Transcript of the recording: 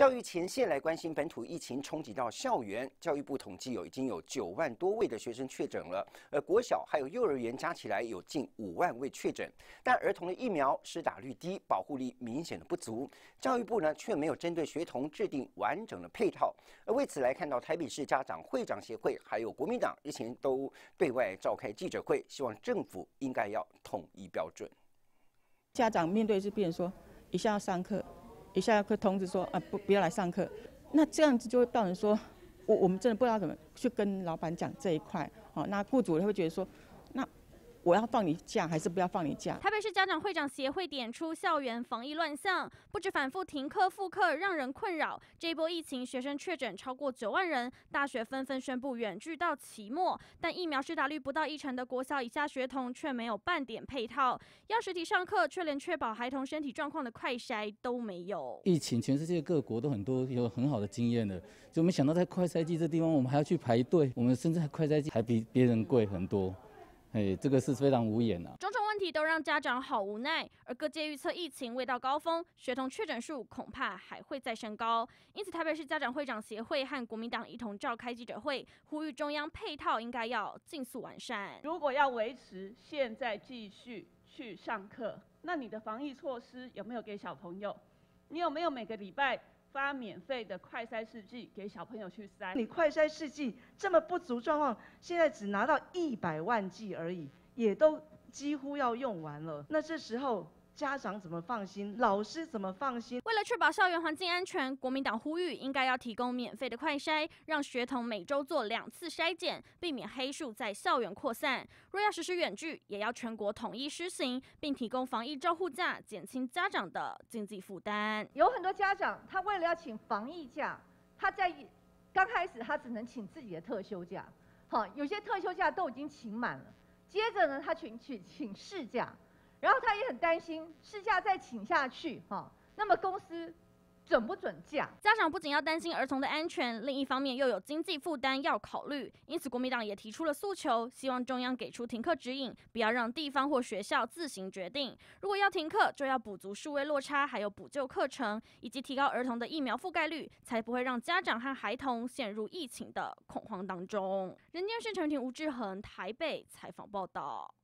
教育前线来关心本土疫情冲击到校园。教育部统计有已经有九万多位的学生确诊了，而国小还有幼儿园加起来有近五万位确诊。但儿童的疫苗施打率低，保护力明显的不足。教育部呢却没有针对学童制定完整的配套。而为此来看到台北市家长会长协会还有国民党日前都对外召开记者会，希望政府应该要统一标准。家长面对是病人说，一下要上课。一下会通知说啊不不要来上课，那这样子就会造成说，我我们真的不知道怎么去跟老板讲这一块，好，那雇主他会觉得说。我要放你假还是不要放你假？台北市家长会长协会点出校园防疫乱象，不止反复停课复课让人困扰。这一波疫情，学生确诊超过九万人，大学纷纷宣布远距到期末，但疫苗施打率不到一成的国小以下学童却没有半点配套，要实体上课却连确保孩童身体状况的快筛都没有。疫情，全世界各国都很多有很好的经验的，就没想到在快筛季这地方，我们还要去排队，我们甚至快筛季还比别人贵很多。哎，这个是非常无言啊。种种问题都让家长好无奈，而各界预测疫情未到高峰，学童确诊数恐怕还会再升高。因此，台北市家长会长协会和国民党一同召开记者会，呼吁中央配套应该要尽速完善。如果要维持现在继续去上课，那你的防疫措施有没有给小朋友？你有没有每个礼拜？发免费的快筛试剂给小朋友去筛，你快筛试剂这么不足状况，现在只拿到一百万剂而已，也都几乎要用完了。那这时候。家长怎么放心？老师怎么放心？为了确保校园环境安全，国民党呼吁应该要提供免费的快筛，让学童每周做两次筛检，避免黑数在校园扩散。若要实施远距，也要全国统一施行，并提供防疫照护假，减轻家长的经济负担。有很多家长，他为了要请防疫假，他在刚开始他只能请自己的特休假，好，有些特休假都已经请满了。接着呢，他请请请事假。然后他也很担心，试驾再请下去，哈，那么公司准不准假？家长不仅要担心儿童的安全，另一方面又有经济负担要考虑。因此，国民党也提出了诉求，希望中央给出停课指引，不要让地方或学校自行决定。如果要停课，就要补足数位落差，还有补救课程，以及提高儿童的疫苗覆盖率，才不会让家长和孩童陷入疫情的恐慌当中。人间是陈婷吴志恒台北采访报道。